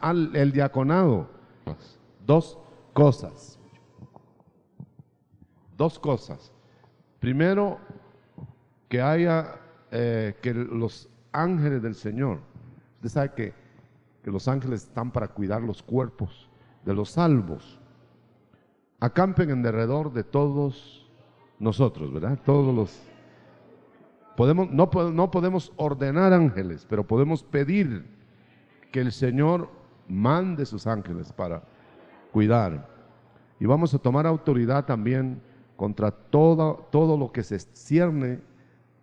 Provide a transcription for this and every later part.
al el diaconado. Dos cosas. Dos cosas. Primero, que haya, eh, que los ángeles del Señor, usted sabe que, que los ángeles están para cuidar los cuerpos de los salvos, acampen en derredor de todos nosotros, ¿verdad? Todos los... Podemos, no, no podemos ordenar ángeles, pero podemos pedir que el Señor mande sus ángeles para cuidar. Y vamos a tomar autoridad también contra todo, todo lo que se cierne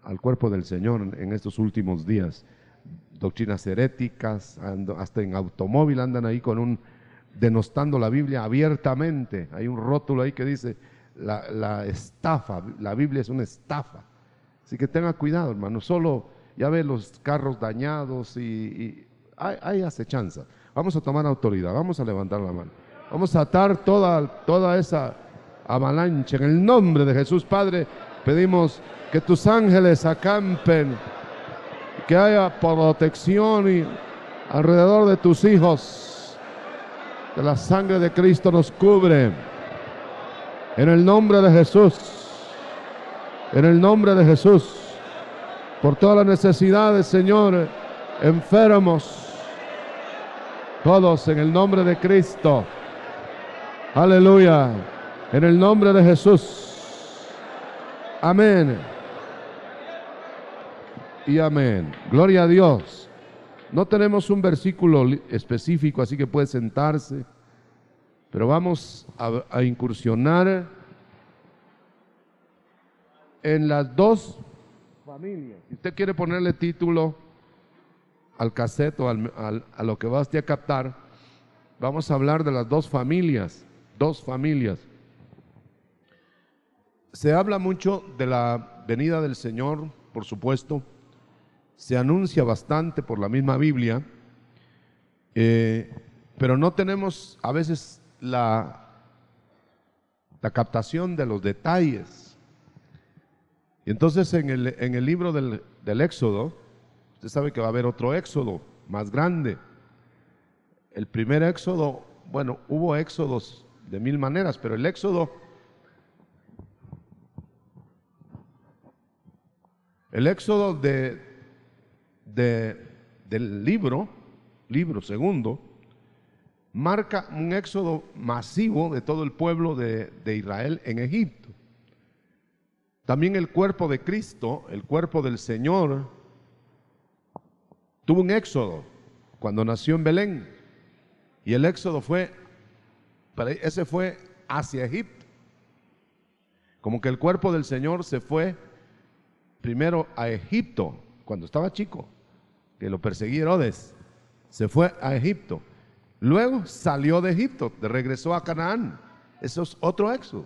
al cuerpo del Señor en estos últimos días. Doctrinas heréticas, hasta en automóvil andan ahí con un, denostando la Biblia abiertamente. Hay un rótulo ahí que dice, la, estafa, la Biblia es una estafa. Así que tenga cuidado, hermano. Solo, ya ve los carros dañados y, hay, hay, acechanza. Vamos a tomar autoridad, vamos a levantar la mano. Vamos a atar toda, toda esa avalancha. En el nombre de Jesús, Padre, pedimos que tus ángeles acampen, que haya protección alrededor de tus hijos, que la sangre de Cristo nos cubre. En el nombre de Jesús, en el nombre de Jesús, por todas las necesidades, Señor, enfermos, todos en el nombre de Cristo. Aleluya. En el nombre de Jesús. Amén. Y amén. Gloria a Dios. No tenemos un versículo específico, así que puede sentarse. Pero vamos a, incursionar en las dos familias. Si usted quiere ponerle título al cassette o a lo que va a captar, vamos a hablar de las dos familias dos familias. Se habla mucho de la venida del Señor, por supuesto, se anuncia bastante por la misma Biblia, eh, pero no tenemos a veces la, la captación de los detalles. Y entonces en el, en el libro del, del Éxodo, usted sabe que va a haber otro Éxodo más grande. El primer Éxodo, bueno, hubo Éxodos de mil maneras, pero el Éxodo, el Éxodo de, del libro, libro segundo, marca un éxodo masivo de todo el pueblo de, de Israel en Egipto. También el cuerpo de Cristo, el cuerpo del Señor, tuvo un éxodo cuando nació en Belén. Y el éxodo fue pero ese fue hacia Egipto. Como que el cuerpo del Señor se fue primero a Egipto, cuando estaba chico, que lo perseguía Herodes. Se fue a Egipto. Luego salió de Egipto, regresó a Canaán. Eso es otro éxodo.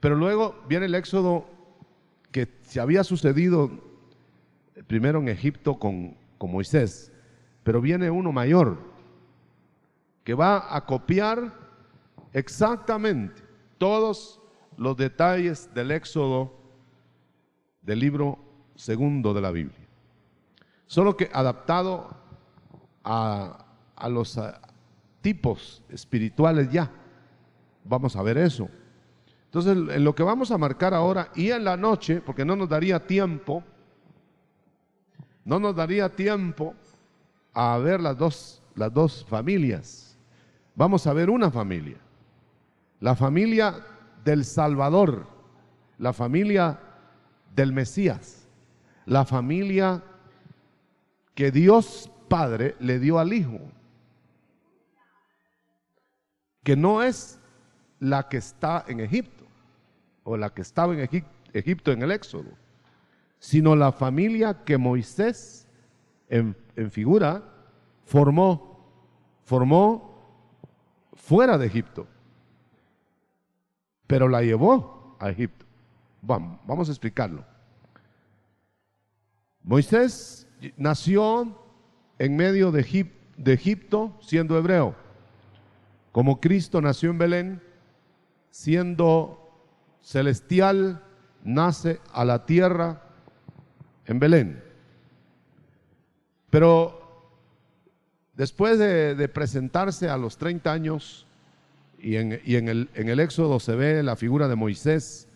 Pero luego viene el éxodo que se había sucedido primero en Egipto con, con Moisés, pero viene uno mayor, que va a copiar exactamente todos los detalles del éxodo del libro segundo de la Biblia. Solo que adaptado a, los tipos espirituales ya. Vamos a ver eso. Entonces, en lo que vamos a marcar ahora y en la noche, porque no nos daría tiempo, no nos daría tiempo a ver las dos, las dos familias vamos a ver una familia. La familia del Salvador, la familia del Mesías, la familia que Dios Padre le dio al Hijo, que no es la que está en Egipto o la que estaba en Egipto en el Éxodo, sino la familia que Moisés en, en figura formó, formó fuera de Egipto, pero la llevó a Egipto. Vamos, vamos a explicarlo. Moisés nació en medio de, Egipto siendo hebreo, como Cristo nació en Belén siendo celestial, nace a la tierra en Belén. Pero después de, presentarse a los 30 años, y, en, el, Éxodo se ve la figura de Moisés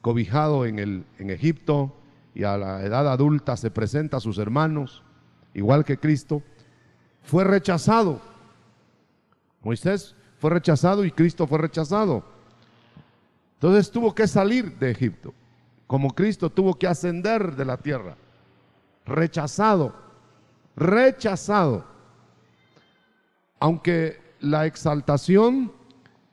cobijado en, en Egipto, y a la edad adulta se presenta a sus hermanos, igual que Cristo, fue rechazado. Moisés fue rechazado y Cristo fue rechazado. Entonces tuvo que salir de Egipto, como Cristo tuvo que ascender de la tierra, rechazado, rechazado. Aunque la exaltación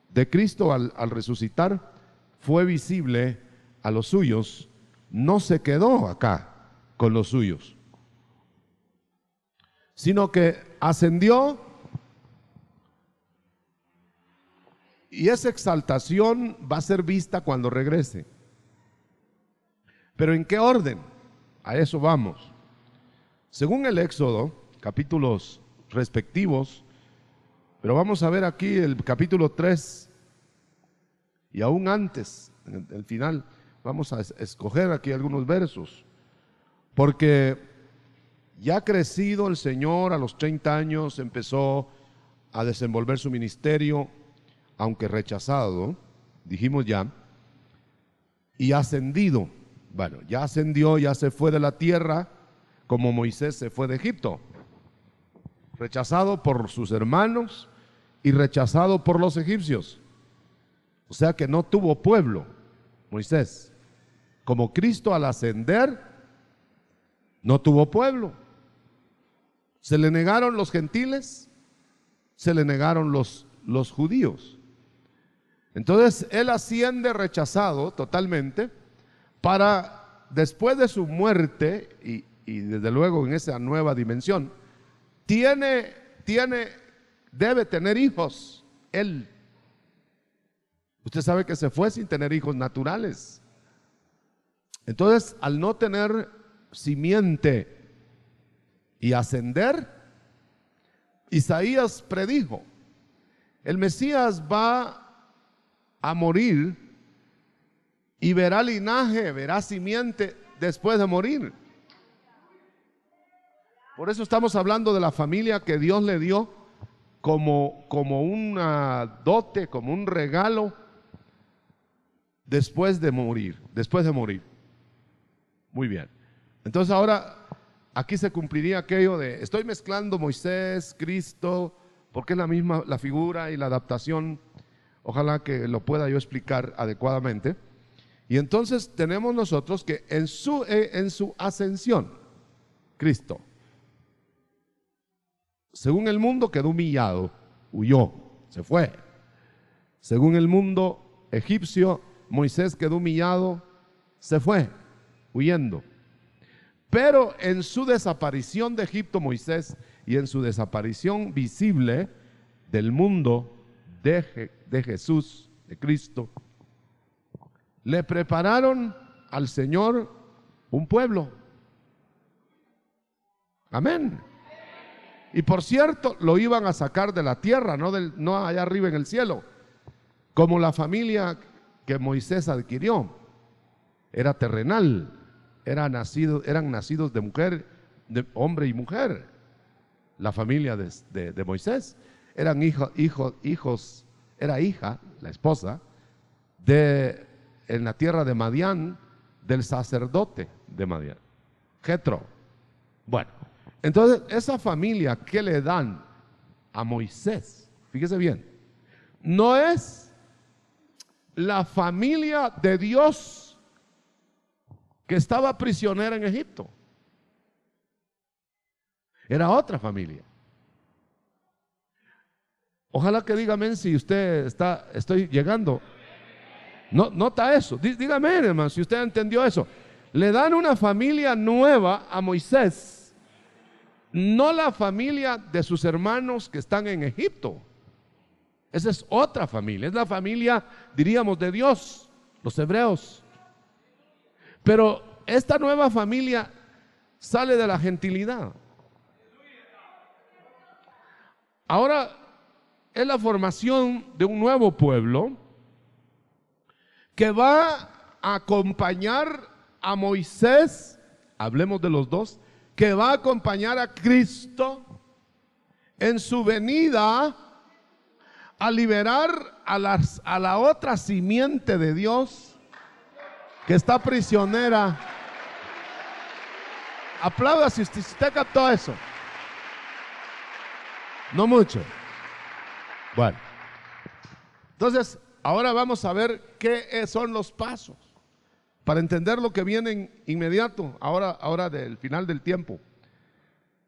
de Cristo al, resucitar fue visible a los suyos, no se quedó acá con los suyos, sino que ascendió y esa exaltación va a ser vista cuando regrese. Pero ¿en qué orden? A eso vamos. Según el Éxodo, capítulos respectivos, pero vamos a ver aquí el capítulo 3 y aún antes, en el final, vamos a escoger aquí algunos versos, porque ya crecido el Señor a los 30 años empezó a desenvolver su ministerio, aunque rechazado, dijimos ya, y ascendido. Bueno, ya ascendió, ya se fue de la tierra, como Moisés se fue de Egipto, rechazado por sus hermanos y rechazado por los egipcios. O sea que no tuvo pueblo, Moisés. Como Cristo al ascender, no tuvo pueblo. Se le negaron los gentiles, se le negaron los, los judíos. Entonces él asciende rechazado totalmente para después de su muerte y, desde luego en esa nueva dimensión, tiene, tiene, debe tener hijos. Él. Usted sabe que se fue sin tener hijos naturales. Entonces, al no tener simiente y ascender, Isaías predijo, el Mesías va a morir y verá linaje, verá simiente después de morir. Por eso estamos hablando de la familia que Dios le dio como, como una dote, como un regalo después de morir, después de morir. Muy bien. Entonces ahora aquí se cumpliría aquello de, estoy mezclando Moisés, Cristo, porque es la misma la figura y la adaptación. Ojalá que lo pueda yo explicar adecuadamente. Y entonces tenemos nosotros que en su, eh, en su ascensión, Cristo, según el mundo quedó humillado, huyó, se fue. Según el mundo egipcio, Moisés quedó humillado, se fue huyendo. Pero en su desaparición de Egipto, Moisés, y en su desaparición visible del mundo de, de Jesús, de Cristo, le prepararon al Señor un pueblo. Amén. Y por cierto, lo iban a sacar de la tierra, no, del, no allá arriba en el cielo, como la familia que Moisés adquirió. Era terrenal nacido, eran nacidos de mujer, de hombre y mujer. La familia de, Moisés eran hijos, hijos, era hija, la esposa, de en la tierra de Madián, del sacerdote de Madián, Jetro. Bueno, entonces esa familia que le dan a Moisés, fíjese bien, no es la familia de Dios que estaba prisionera en Egipto. Era otra familia. Ojalá que dígame si usted está, estoy llegando. No, nota eso. Dígame, hermano, si usted entendió eso. Le dan una familia nueva a Moisés. No la familia de sus hermanos que están en Egipto. Esa es otra familia. Es la familia, diríamos, de Dios, los hebreos. Pero esta nueva familia sale de la gentilidad. Ahora es la formación de un nuevo pueblo que va a acompañar a Moisés, hablemos de los dos, que va a acompañar a Cristo en su venida a liberar a, las, a la otra simiente de Dios que está prisionera. Aplauda si usted, si usted captó eso. No mucho. Bueno. Entonces, ahora vamos a ver qué son los pasos para entender lo que viene inmediato, ahora, ahora del final del tiempo.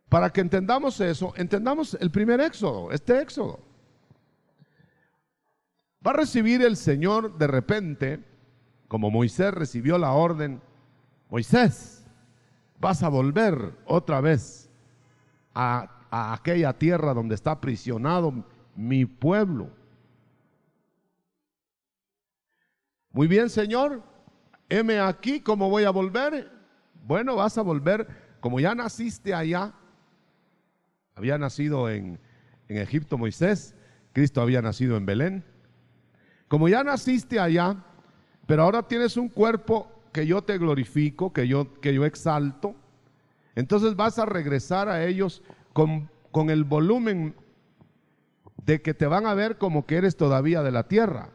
Para que entendamos eso, entendamos el primer éxodo, este éxodo. Va a recibir el Señor de repente, como Moisés recibió la orden, Moisés, vas a volver otra vez a, a aquella tierra donde está aprisionado mi pueblo. Muy bien, Señor, heme aquí, ¿cómo voy a volver? Bueno, vas a volver, como ya naciste allá, había nacido en, en Egipto Moisés, Cristo había nacido en Belén. Como ya naciste allá, pero ahora tienes un cuerpo que yo te glorifico, que yo, que yo exalto, entonces vas a regresar a ellos con, con el volumen de que te van a ver como que eres todavía de la tierra.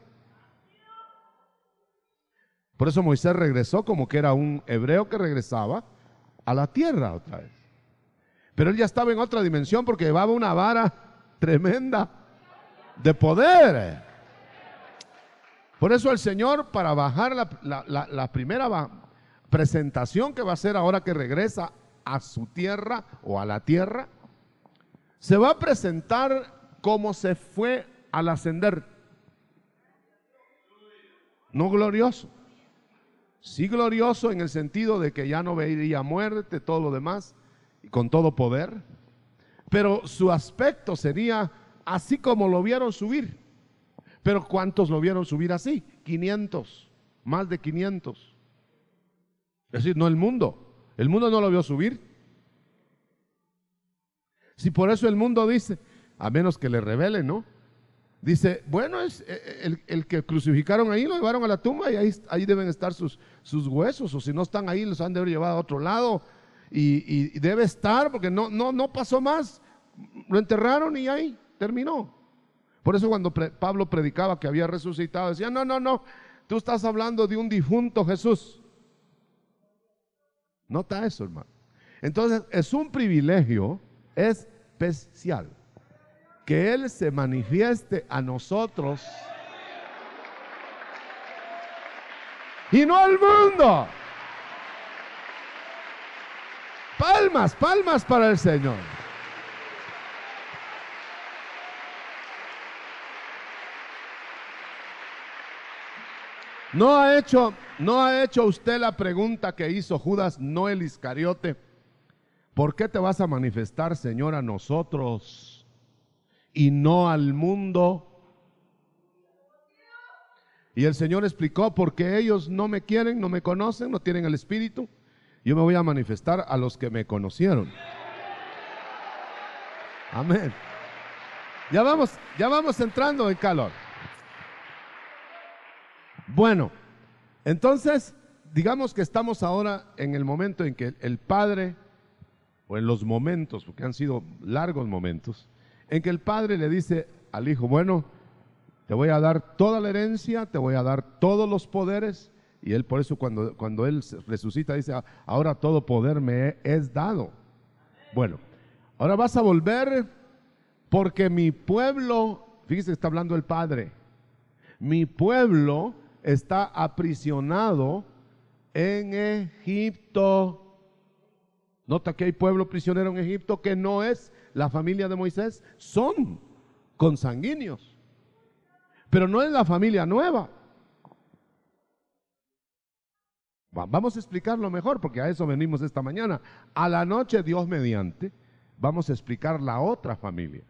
Por eso Moisés regresó como que era un hebreo que regresaba a la tierra otra vez. Pero él ya estaba en otra dimensión porque llevaba una vara tremenda de poder. Por eso el Señor, para bajar la, primera presentación que va a hacer ahora que regresa a su tierra o a la tierra, se va a presentar como se fue al ascender. No glorioso sí glorioso en el sentido de que ya no vería muerte, todo lo demás, y con todo poder, pero su aspecto sería así como lo vieron subir. Pero ¿cuántos lo vieron subir así? 500, más de 500. Es decir, no el mundo. El mundo no lo vio subir. Si por eso el mundo dice, a menos que le revele, ¿no? Dice, bueno, es eh, eh, el, que crucificaron ahí, lo llevaron a la tumba y ahí, ahí deben estar sus, sus, huesos, o si no están ahí, los han de haber llevado a otro lado. Y, debe estar, porque no, no, no pasó más. Lo enterraron y ahí terminó. Por eso cuando Pablo predicaba que había resucitado, decía, no, no, no, tú estás hablando de un difunto Jesús. Nota eso, hermano. Entonces, es un privilegio especial que Él se manifieste a nosotros y no al mundo. Palmas, palmas para el Señor. No ha hecho, no ha hecho usted la pregunta que hizo Judas, no el Iscariote. ¿Por qué te vas a manifestar, Señor, a nosotros? Y no al mundo. Y el Señor explicó, porque ellos no me quieren, no me conocen, no tienen el Espíritu, yo me voy a manifestar a los que me conocieron. Amén. Ya vamos, ya vamos entrando en calor. Bueno, entonces, digamos que estamos ahora en el momento en que el Padre, o en los momentos, porque han sido largos momentos, en que el padre le dice al hijo, bueno, te voy a dar toda la herencia, te voy a dar todos los poderes. Y él por eso cuando, cuando él resucita dice, ahora todo poder me es dado. Bueno, ahora vas a volver porque mi pueblo, fíjese está hablando el padre, mi pueblo está aprisionado en Egipto. Nota que hay pueblo prisionero en Egipto que no es la familia de Moisés son consanguíneos, pero no es la familia nueva. Vamos a explicarlo mejor porque a eso venimos esta mañana. A la noche, Dios mediante, vamos a explicar la otra familia.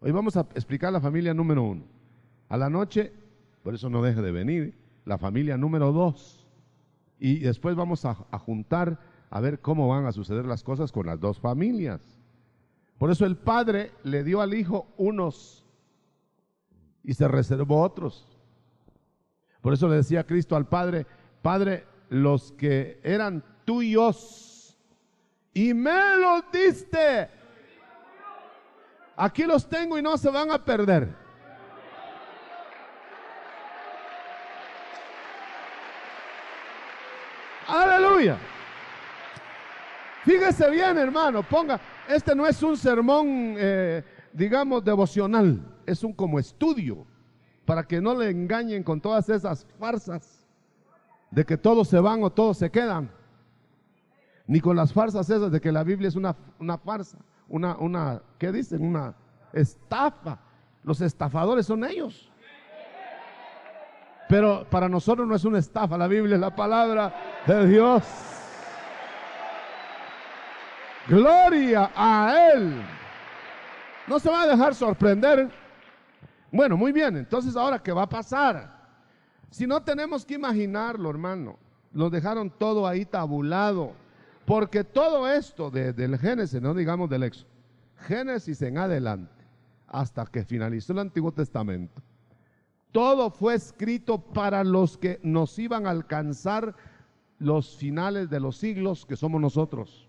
Hoy vamos a explicar la familia número uno. A la noche, por eso no deje de venir, la familia número dos. Y después vamos a, a juntar a ver cómo van a suceder las cosas con las dos familias. Por eso el Padre le dio al Hijo unos y se reservó otros. Por eso le decía Cristo al Padre, Padre, los que eran tuyos y me los diste, Aquí los tengo y no se van a perder. Aleluya. Fíjese bien, hermano, ponga, este no es un sermón, eh, digamos, devocional, es un como estudio, para que no le engañen con todas esas farsas de que todos se van o todos se quedan, ni con las farsas esas de que la Biblia es una, una farsa, una, una, ¿qué dicen? Una estafa. Los estafadores son ellos. Pero para nosotros no es una estafa, la Biblia es la palabra de Dios. Gloria a Él. No se va a dejar sorprender. Bueno, muy bien. Entonces, ahora, ¿qué va a pasar? Si no tenemos que imaginarlo, hermano. Lo dejaron todo ahí tabulado. Porque todo esto del Génesis, no digamos del Éxodo, Génesis en adelante, hasta que finalizó el Antiguo Testamento, todo fue escrito para los que nos iban a alcanzar los finales de los siglos, que somos nosotros.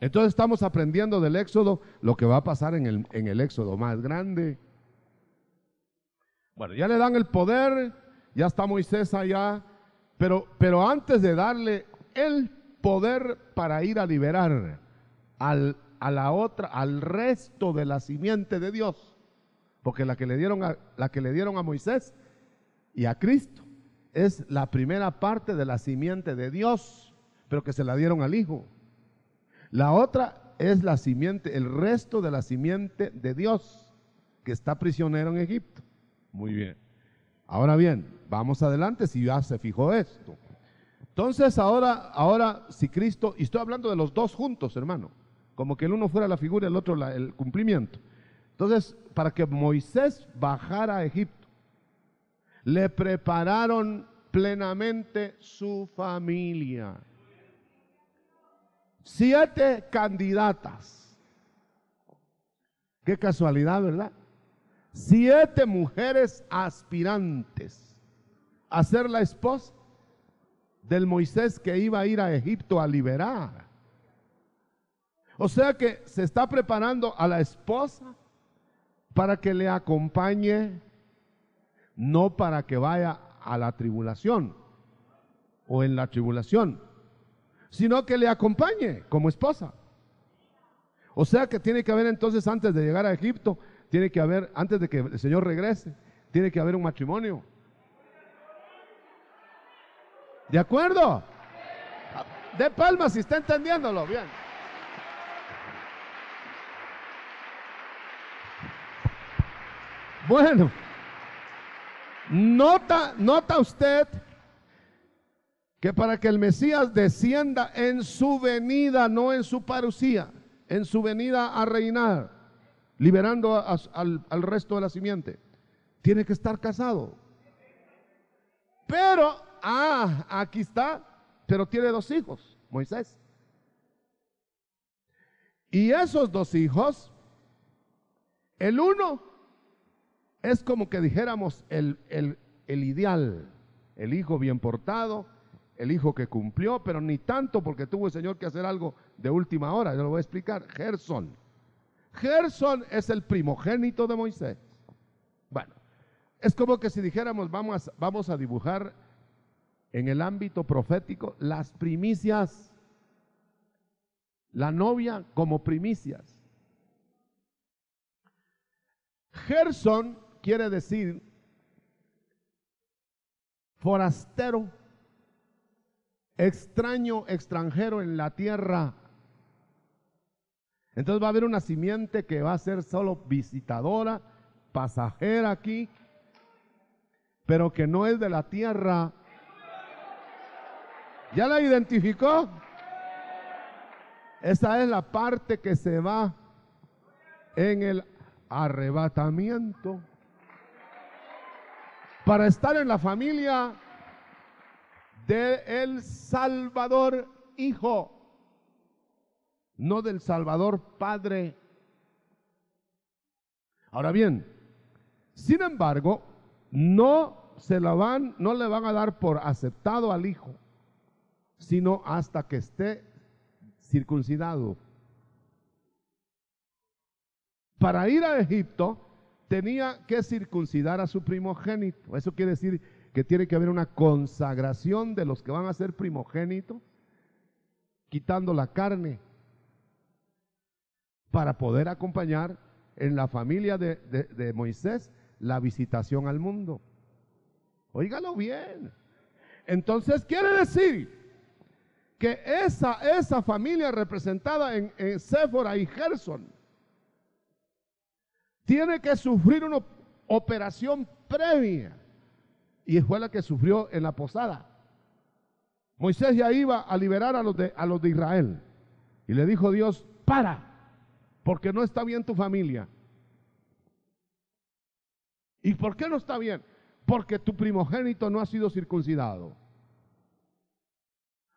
Entonces estamos aprendiendo del Éxodo lo que va a pasar en el, en el Éxodo más grande. Bueno, ya le dan el poder, ya está Moisés allá, pero, pero antes de darle el poder para ir a liberar al, a la otra, al resto de la simiente de Dios, porque la que le dieron a, la que le dieron a Moisés y a Cristo es la primera parte de la simiente de Dios, pero que se la dieron al Hijo. La otra es la simiente, el resto de la simiente de Dios, que está prisionero en Egipto. Muy bien. Ahora bien, vamos adelante si ya se fijó esto. Entonces ahora, ahora si Cristo, y estoy hablando de los dos juntos, hermano, como que el uno fuera la figura el otro el cumplimiento. Entonces, para que Moisés bajara a Egipto, le prepararon plenamente su familia. Siete candidatas. Qué casualidad, ¿verdad? Siete mujeres aspirantes a ser la esposa del Moisés que iba a ir a Egipto a liberar. O sea que se está preparando a la esposa para que le acompañe, no para que vaya a la tribulación o en la tribulación, sino que le acompañe como esposa. O sea que tiene que haber entonces, antes de llegar a Egipto, tiene que haber, antes de que el Señor regrese, tiene que haber un matrimonio. ¿De acuerdo? De palmas si está entendiéndolo bien. Bueno, nota, nota usted que para que el Mesías descienda en su venida, no en su parucía, en su venida a reinar, liberando al, al resto de la simiente, tiene que estar casado. Pero, ah, aquí está, pero tiene dos hijos, Moisés. Y esos dos hijos, el uno es como que dijéramos el, el, el ideal, el hijo bien portado, el hijo que cumplió, pero ni tanto porque tuvo el Señor que hacer algo de última hora. Yo lo voy a explicar. Gerson. Gerson es el primogénito de Moisés. Bueno, es como que si dijéramos, vamos vamos a dibujar en el ámbito profético las primicias, la novia como primicias. Gerson quiere decir forastero extraño, extranjero en la tierra. Entonces va a haber una simiente que va a ser solo visitadora, pasajera aquí, pero que no es de la tierra. ¿Ya la identificó? Esa es la parte que se va en el arrebatamiento. Para estar en la familia de el Salvador Hijo, no del Salvador Padre. Ahora bien, sin embargo, no se la van, no le van a dar por aceptado al hijo, sino hasta que esté circuncidado. para ir a Egipto tenía que circuncidar a su primogénito. Eso quiere decir que tiene que haber una consagración de los que van a ser primogénitos, quitando la carne, para poder acompañar en la familia de, de Moisés la visitación al mundo. Óigalo bien. Entonces quiere decir que esa, esa familia representada en, en Séfora y Gerson tiene que sufrir una operación previa. Y fue la que sufrió en la posada. Moisés ya iba a liberar a los de, a los de Israel. Y le dijo Dios, para, porque no está bien tu familia. ¿Y por qué no está bien? Porque tu primogénito no ha sido circuncidado.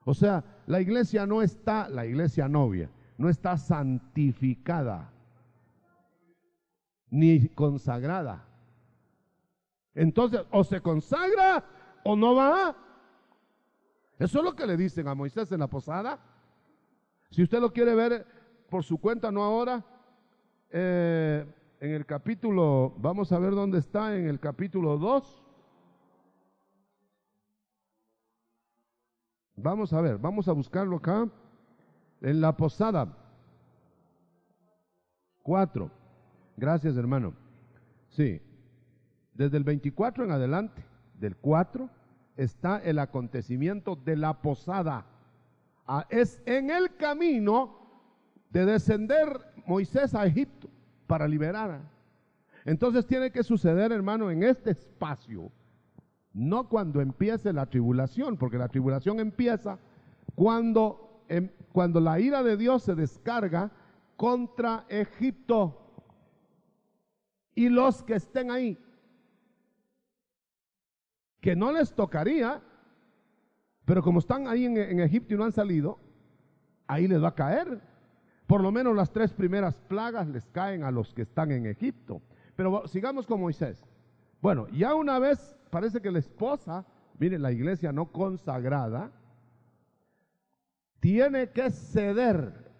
O sea, la iglesia no está, la iglesia novia, no está santificada ni consagrada. Entonces, o se consagra o no va. Eso es lo que le dicen a Moisés en la posada. Si usted lo quiere ver por su cuenta, no ahora, eh, en el capítulo, vamos a ver dónde está, en el capítulo 2. Vamos a ver, vamos a buscarlo acá, en la posada. 4. Gracias, hermano. Sí, desde el 24 en adelante, del 4, está el acontecimiento de la posada. Ah, es en el camino de descender Moisés a Egipto para liberar. Entonces tiene que suceder, hermano, en este espacio, no cuando empiece la tribulación, porque la tribulación empieza cuando, em, cuando la ira de Dios se descarga contra Egipto y los que estén ahí, que no les tocaría, pero como están ahí en, Egipto y no han salido, ahí les va a caer. Por lo menos las tres primeras plagas les caen a los que están en Egipto. Pero sigamos con Moisés. Bueno, ya una vez parece que la esposa, mire, la iglesia no consagrada, tiene que ceder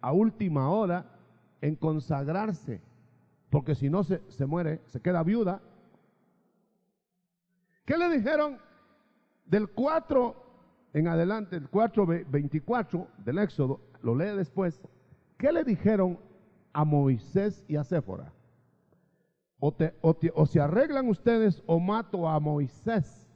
a última hora en consagrarse, porque si no se muere, se queda viuda. ¿Qué le dijeron del 4 en adelante, el 4.24 del Éxodo, lo lee después, ¿qué le dijeron a Moisés y a Séfora? O, o, se arreglan ustedes o mato a Moisés.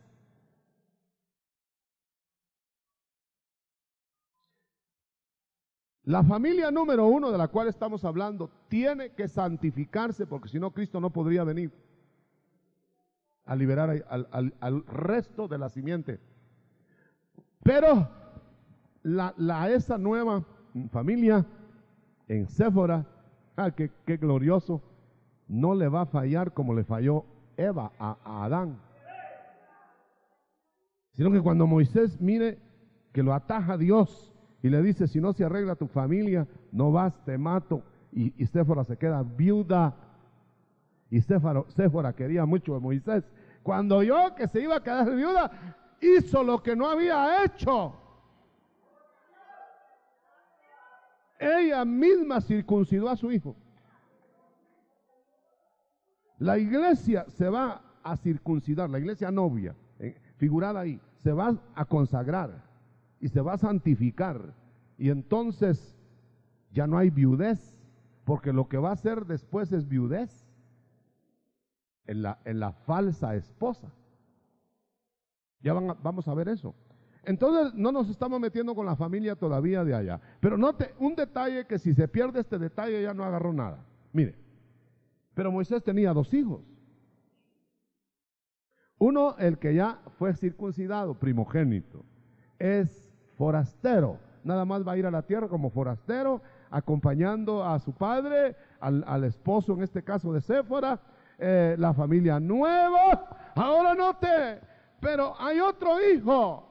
La familia número uno de la cual estamos hablando tiene que santificarse porque si no Cristo no podría venir a liberar al, al, resto de la simiente. Pero la, la, esa nueva familia en Séfora, ah, qué, glorioso, no le va a fallar como le falló Eva a, Adán. Sino que cuando Moisés mire que lo ataja Dios y le dice, si no se arregla tu familia, no vas, te mato. Y, y Séfora se queda viuda. Y Séfora quería mucho a Moisés. Cuando yo que se iba a quedar viuda, hizo lo que no había hecho. Ella misma circuncidó a su hijo. La iglesia se va a circuncidar, la iglesia novia, eh, figurada ahí, se va a consagrar y se va a santificar. Y entonces ya no hay viudez, porque lo que va a hacer después es viudez en la, en la falsa esposa. Ya vamos a ver eso. Entonces no nos estamos metiendo con la familia todavía de allá. Pero note un detalle que si se pierde este detalle ya no agarró nada. Mire, pero Moisés tenía dos hijos. Uno, el que ya fue circuncidado, primogénito, es forastero. Nada más va a ir a la tierra como forastero, acompañando a su padre, al, esposo, en este caso de Séfora, eh, la familia nueva. Ahora note, pero hay otro hijo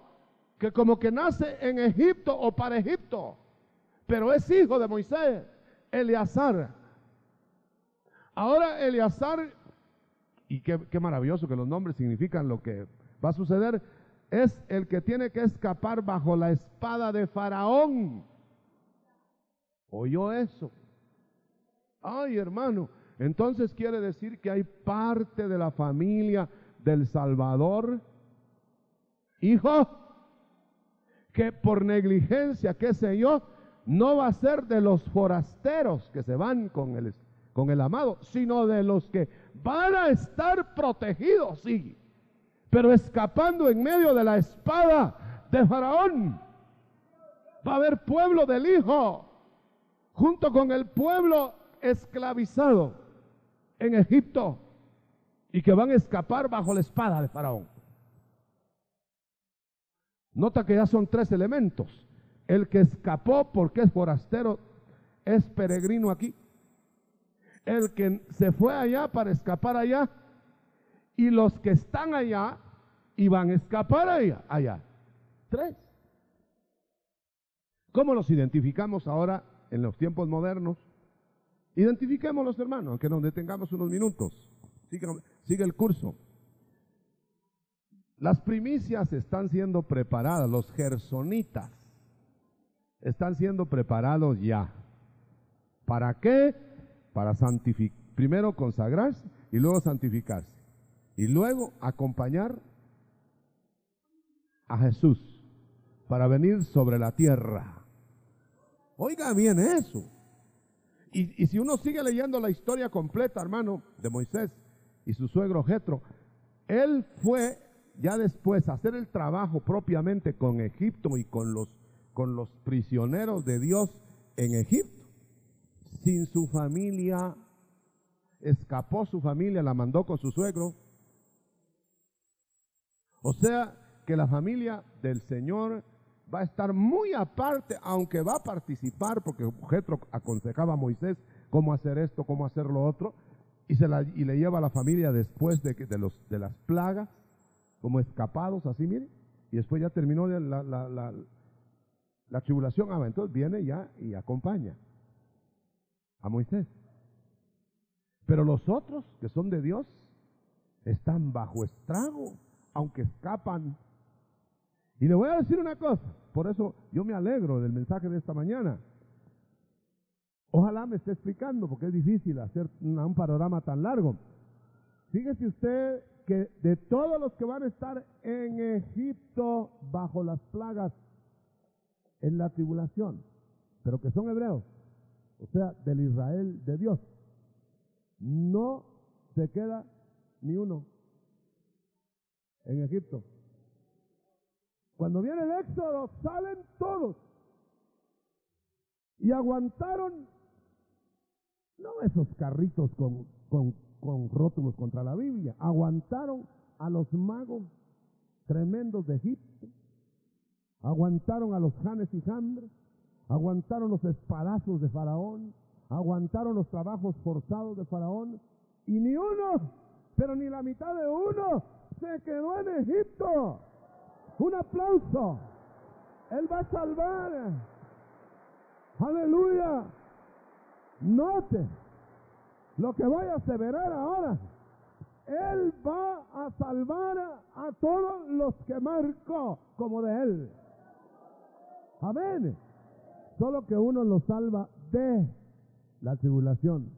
que como que nace en Egipto o para Egipto, pero es hijo de Moisés, Eleazar. Ahora Eleazar, y qué, qué maravilloso que los nombres significan lo que va a suceder, es el que tiene que escapar bajo la espada de Faraón. ¿Oyó eso? Ay, hermano, entonces quiere decir que hay parte de la familia del Salvador, hijo, que por negligencia, qué sé yo, no va a ser de los forasteros que se van con el, con el amado, sino de los que van a estar protegidos, sí, pero escapando en medio de la espada de Faraón. Va a haber pueblo del Hijo, junto con el pueblo esclavizado en Egipto y que van a escapar bajo la espada de Faraón. Nota que ya son tres elementos. El que escapó porque es forastero es peregrino aquí. El que se fue allá para escapar allá y los que están allá y van a escapar allá. allá. Tres. ¿Cómo los identificamos ahora en los tiempos modernos? Identifiquémoslos, hermanos, aunque nos detengamos unos minutos. Sigue, sigue el curso. Las primicias están siendo preparadas, los gersonitas están siendo preparados ya. ¿Para qué? Para santificar, primero consagrarse y luego santificarse. Y luego acompañar a Jesús para venir sobre la tierra. Oiga bien eso. Y, si uno sigue leyendo la historia completa, hermano, de Moisés y su suegro Jetro, él fue ya después a hacer el trabajo propiamente con Egipto y con los, con los prisioneros de Dios en Egipto. Sin su familia, escapó su familia, la mandó con su suegro. O sea que la familia del Señor va a estar muy aparte, aunque va a participar, porque Jetro aconsejaba a Moisés cómo hacer esto, cómo hacer lo otro, y, se la, y le lleva a la familia después de, de, los, de las plagas, como escapados, así mire, y después ya terminó la, la, la, la tribulación, ah, entonces viene ya y acompaña a Moisés. Pero los otros que son de Dios están bajo estrago, aunque escapan y le voy a decir una cosa, por eso yo me alegro del mensaje de esta mañana. Ojalá me esté explicando, porque es difícil hacer un panorama tan largo. Fíjese usted que de todos los que van a estar en Egipto bajo las plagas, en la tribulación, pero que son hebreos, o sea, del Israel de Dios, no se queda ni uno en Egipto. Cuando viene el éxodo, salen todos. Y aguantaron, no esos carritos con, con, rótulos contra la Biblia, aguantaron a los magos tremendos de Egipto, aguantaron a los Janes y Jambres, aguantaron los espadazos de Faraón, aguantaron los trabajos forzados de Faraón, y ni uno, pero ni la mitad de uno, se quedó en Egipto. Un aplauso. Él va a salvar. Aleluya. Note lo que voy a aseverar ahora. Él va a salvar a todos los que marcó como de Él. Amén. Solo que uno lo salva de la tribulación.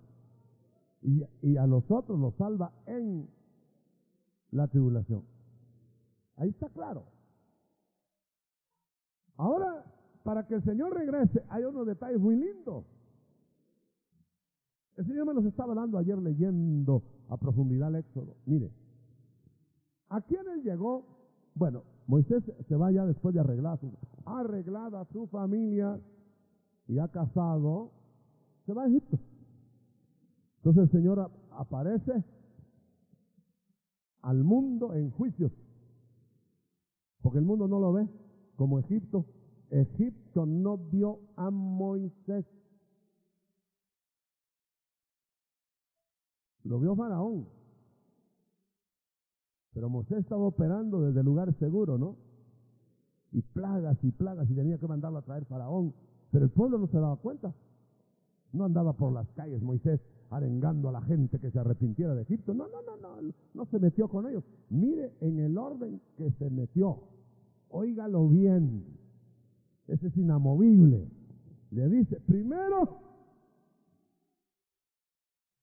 Y, a los otros los salva en la tribulación. Ahí está claro. Ahora, para que el Señor regrese, hay unos detalles muy lindos. El Señor me los estaba dando ayer leyendo a profundidad el Éxodo. Mire, ¿a quién él llegó? Bueno, Moisés se va ya después de arreglar su, arreglada su familia y ha casado, se va a Egipto. Entonces el Señor aparece al mundo en juicios, porque el mundo no lo ve como Egipto. Egipto no vio a Moisés. Lo vio Faraón. Pero Moisés estaba operando desde lugar seguro, ¿no? Y plagas y plagas y tenía que mandarlo a traer Faraón. Pero el pueblo no se daba cuenta. No andaba por las calles Moisés arengando a la gente que se arrepintiera de Egipto. No, no, no, no, no se metió con ellos. Mire en el orden que se metió. Óigalo bien. Ese es inamovible. Le dice, primero,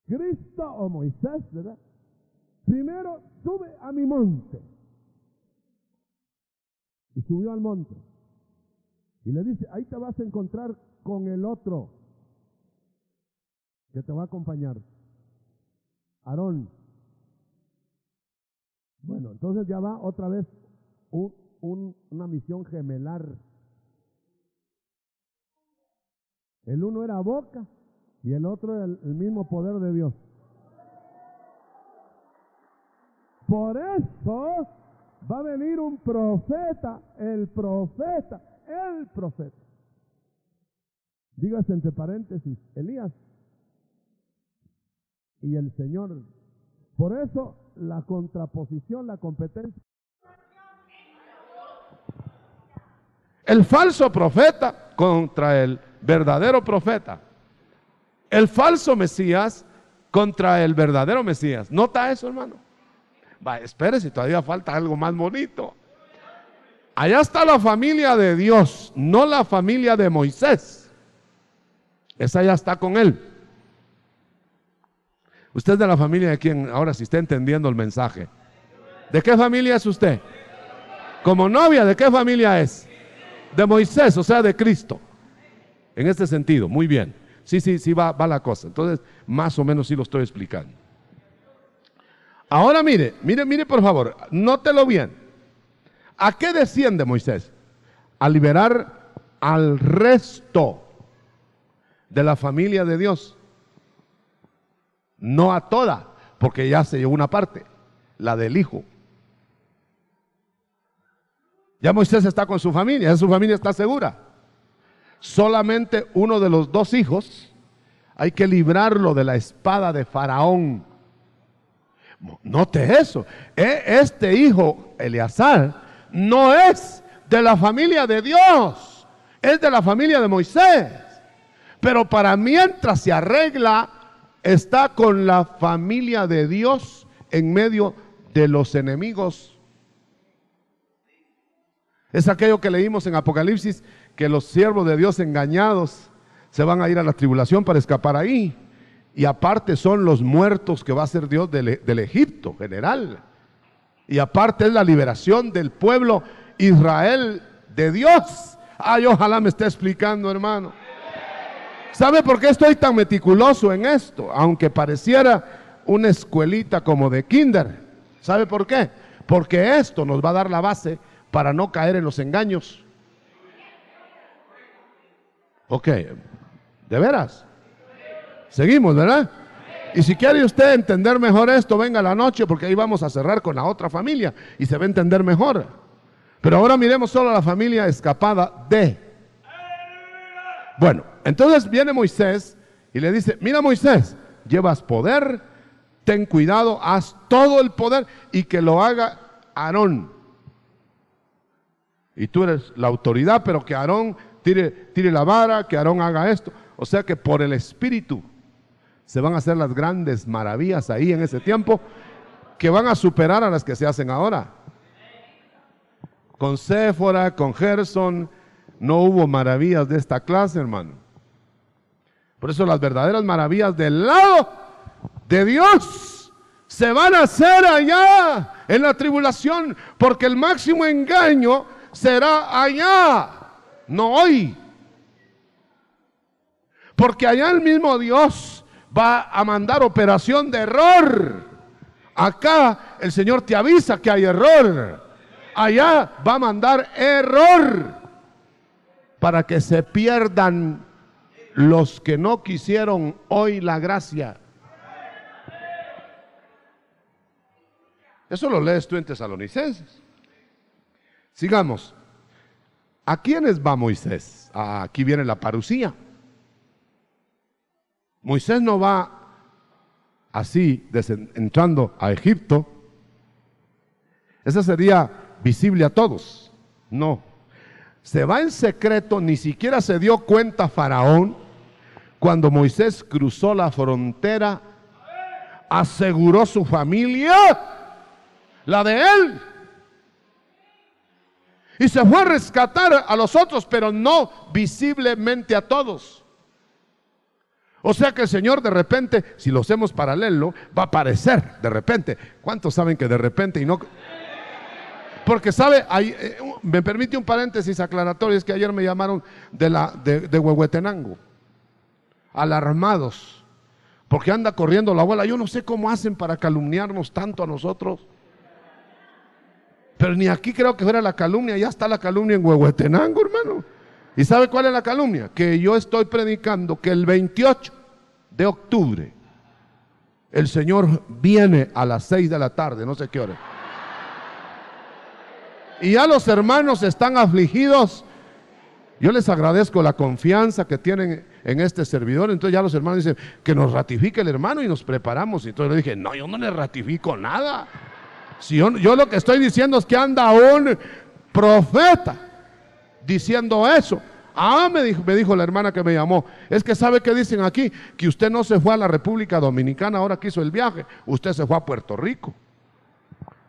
Cristo o Moisés, ¿verdad? Primero sube a mi monte. Y subió al monte. Y le dice, ahí te vas a encontrar con el otro que te va a acompañar. Aarón. Bueno, entonces ya va otra vez una misión gemelar. El uno era boca y el otro el, el mismo poder de Dios. Por eso va a venir un profeta, el profeta, el profeta. Dígase entre paréntesis, Elías y el Señor. Por eso la contraposición, la competencia. El falso profeta contra el verdadero profeta. El falso Mesías contra el verdadero Mesías. ¿Nota eso, hermano? Va, espérese, todavía falta algo más bonito. Allá está la familia de Dios, no la familia de Moisés. Esa ya está con él. Usted es de la familia de quién, ahora si está entendiendo el mensaje. ¿De qué familia es usted? Como novia, ¿de qué familia es? De Moisés, o sea, de Cristo. En este sentido, muy bien. Sí, sí, sí va, va la cosa. Entonces, más o menos sí lo estoy explicando. Ahora mire, mire, mire por favor, nótelo bien. ¿A qué desciende Moisés? A liberar al resto de la familia de Dios no a toda, porque ya se llevó una parte, la del hijo. Ya Moisés está con su familia, ya su familia está segura. Solamente uno de los dos hijos hay que librarlo de la espada de Faraón. Note eso. E, este hijo, Eleazar, no es de la familia de Dios, es de la familia de Moisés. Pero para mientras se arregla está con la familia de Dios en medio de los enemigos. Es aquello que leímos en Apocalipsis, que los siervos de Dios engañados se van a ir a la tribulación para escapar ahí. Y aparte son los muertos que va a ser Dios del, Egipto general. Y aparte es la liberación del pueblo Israel de Dios. Ay, ojalá me esté explicando, hermano. ¿Sabe por qué estoy tan meticuloso en esto? Aunque pareciera una escuelita como de kinder. ¿Sabe por qué? Porque esto nos va a dar la base para no caer en los engaños. Ok, ¿de veras? Seguimos, ¿verdad? Y si quiere usted entender mejor esto, venga la noche porque ahí vamos a cerrar con la otra familia y se va a entender mejor. Pero ahora miremos solo a la familia escapada de. Bueno, entonces viene Moisés y le dice, mira Moisés, llevas poder, ten cuidado, haz todo el poder y que lo haga Aarón. Y tú eres la autoridad, pero que Aarón tire, tire la vara, que Aarón haga esto. O sea que por el Espíritu se van a hacer las grandes maravillas ahí en ese tiempo que van a superar a las que se hacen ahora. Con Séfora, con Gerson, no hubo maravillas de esta clase, hermano. Por eso las verdaderas maravillas del lado de Dios se van a hacer allá en la tribulación, porque el máximo engaño será allá, no hoy. Porque allá el mismo Dios va a mandar operación de error. Acá el Señor te avisa que hay error. Allá va a mandar error para que se pierdan los que no quisieron hoy la gracia. Eso lo lees tú en Tesalonicenses. Sigamos. ¿A quiénes va Moisés? Ah, aquí viene la parucía. Moisés no va así entrando a Egipto. Esa sería visible a todos. No. Se va en secreto, ni siquiera se dio cuenta Faraón cuando Moisés cruzó la frontera, aseguró su familia, la de él. Y se fue a rescatar a los otros, pero no visiblemente a todos. O sea que el Señor de repente, si lo hacemos paralelo, va a aparecer de repente. ¿Cuántos saben que de repente y no... Porque sabe, eh, me permite un paréntesis aclaratorio, es que ayer me llamaron de, la, de, de Huehuetenango, alarmados, porque anda corriendo la abuela. Yo no sé cómo hacen para calumniarnos tanto a nosotros. Pero ni aquí creo que fuera la calumnia, ya está la calumnia en Huehuetenango, hermano. ¿Y sabe cuál es la calumnia? Que yo estoy predicando que el 28 de octubre el Señor viene a las 6 de la tarde, no sé qué hora. Y ya los hermanos están afligidos. Yo les agradezco la confianza que tienen en este servidor. Entonces ya los hermanos dicen que nos ratifique el hermano y nos preparamos. Y entonces le dije, no, yo no le ratifico nada. Si yo, lo que estoy diciendo es que anda un profeta diciendo eso. Ah, me dijo, me dijo la hermana que me llamó. Es que sabe que dicen aquí que usted no se fue a la República Dominicana ahora que hizo el viaje. Usted se fue a Puerto Rico.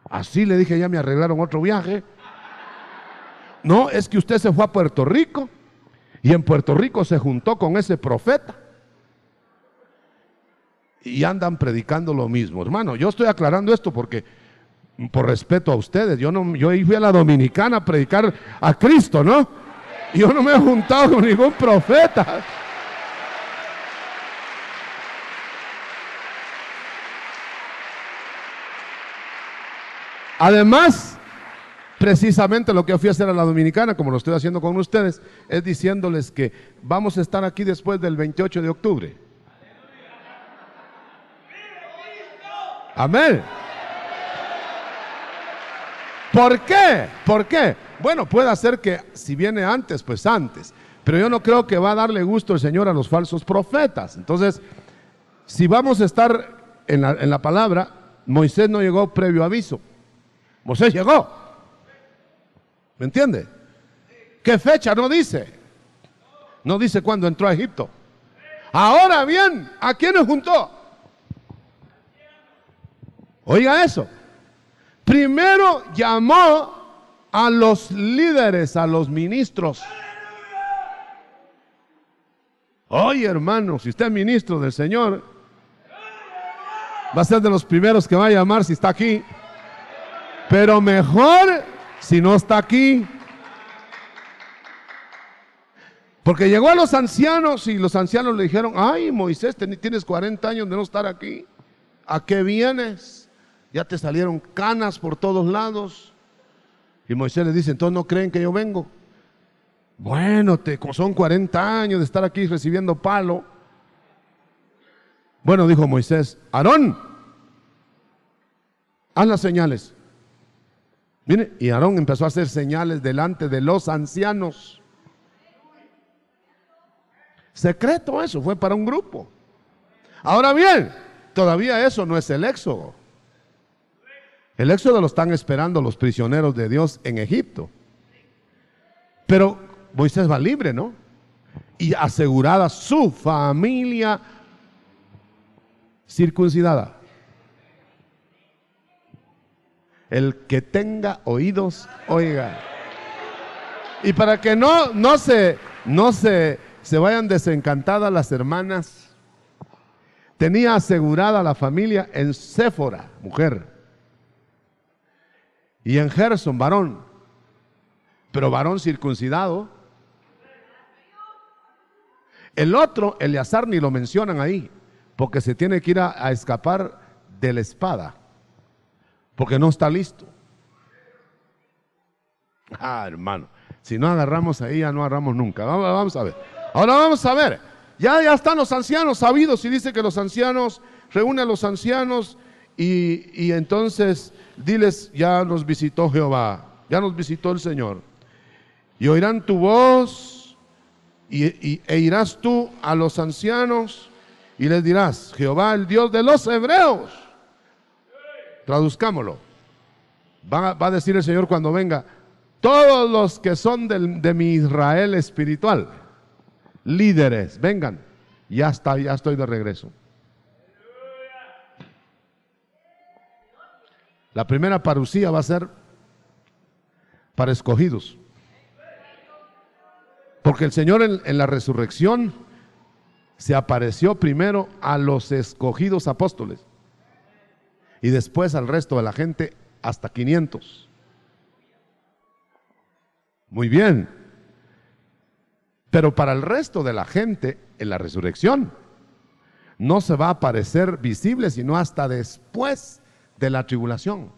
Así le dije, ya me arreglaron otro viaje. No, es que usted se fue a Puerto Rico y en Puerto Rico se juntó con ese profeta. Y andan predicando lo mismo. Hermano, yo estoy aclarando esto porque por respeto a ustedes, yo no yo fui a la dominicana a predicar a Cristo, ¿no? Yo no me he juntado con ningún profeta. Además, Precisamente lo que fui a hacer a la dominicana, como lo estoy haciendo con ustedes, es diciéndoles que vamos a estar aquí después del 28 de octubre. Amén. ¿Por qué? ¿Por qué? Bueno, puede ser que si viene antes, pues antes. Pero yo no creo que va a darle gusto el Señor a los falsos profetas. Entonces, si vamos a estar en la, en la palabra, Moisés no llegó previo aviso. Moisés llegó. ¿Me entiende? ¿Qué fecha? No dice. No dice cuándo entró a Egipto. Ahora bien, ¿a quiénes juntó? Oiga eso. Primero llamó a los líderes, a los ministros. Oye, hermano, si usted es ministro del Señor, va a ser de los primeros que va a llamar si está aquí. Pero mejor si no está aquí? Porque llegó a los ancianos y los ancianos le dijeron, ay Moisés, tienes 40 años de no estar aquí. ¿A qué vienes? Ya te salieron canas por todos lados. Y Moisés le dice, entonces no creen que yo vengo. Bueno, te, son 40 años de estar aquí recibiendo palo. Bueno, dijo Moisés, Aarón, haz las señales. Mire, y Aarón empezó a hacer señales delante de los ancianos. Secreto eso, fue para un grupo. Ahora bien, todavía eso no es el éxodo. El éxodo lo están esperando los prisioneros de Dios en Egipto. Pero Moisés va libre, ¿no? Y asegurada su familia circuncidada. El que tenga oídos, oiga. Y para que no, no, se, no se, se vayan desencantadas las hermanas, tenía asegurada la familia en Séfora, mujer, y en Gerson, varón, pero varón circuncidado. El otro, Eleazar, ni lo mencionan ahí, porque se tiene que ir a escapar de la espada porque no está listo. Ah, hermano, si no agarramos ahí, ya no agarramos nunca. Vamos, a ver. Ahora vamos a ver. Ya, ya están los ancianos sabidos y dice que los ancianos, reúne a los ancianos y, entonces diles, ya nos visitó Jehová, ya nos visitó el Señor. Y oirán tu voz y, e irás tú a los ancianos y les dirás, Jehová, el Dios de los hebreos Traduzcámoslo. Va, a decir el Señor cuando venga, todos los que son de mi Israel espiritual, líderes, vengan. Ya está, ya estoy de regreso. La primera parucía va a ser para escogidos. Porque el Señor en, en la resurrección se apareció primero a los escogidos apóstoles y después al resto de la gente hasta 500. Muy bien. Pero para el resto de la gente en la resurrección no se va a aparecer visible sino hasta después de la tribulación.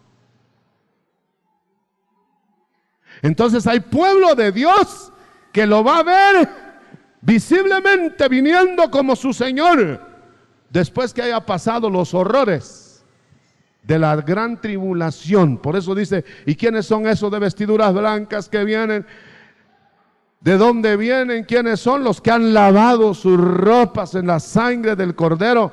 Entonces hay pueblo de Dios que lo va a ver visiblemente viniendo como su Señor después que haya pasado los horrores de la gran tribulación. Por eso dice, ¿y quiénes son esos de vestiduras blancas que vienen? ¿De dónde vienen? ¿Quiénes son los que han lavado sus ropas en la sangre del cordero?